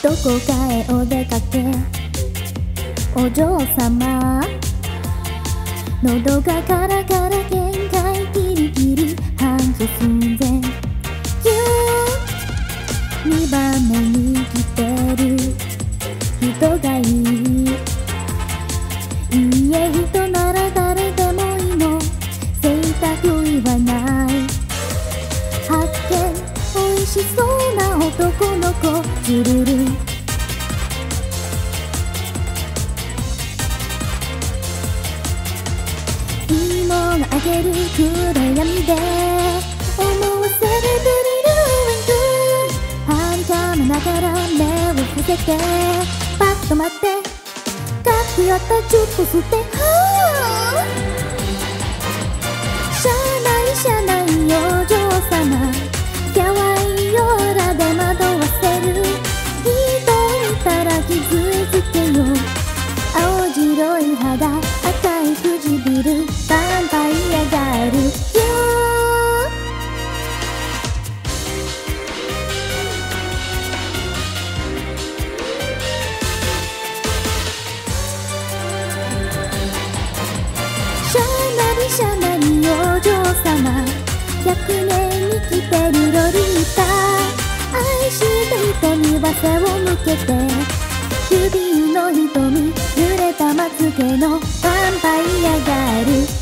どこかへお出かけ。お嬢様。喉がカラカラ限界ギリギリ繁盛寸前。ぎゅー2番目に来てる。人がいい。いいえ人なら誰でもいいの。贅沢言わない。発見。美味しそう。な男の子ジュルルいいものあげる暗闇で。思わせるブリルエンドはにかめながら目を伏せて。パッと待って。カップやったちょっと吸ってよ。青白い肌赤い唇ヴァンパイアガールよ。シャナリシャナリお嬢様100年に来てるロリータ。愛して人には背を向けて指の瞳濡れたまつげのヴァンパイアガール。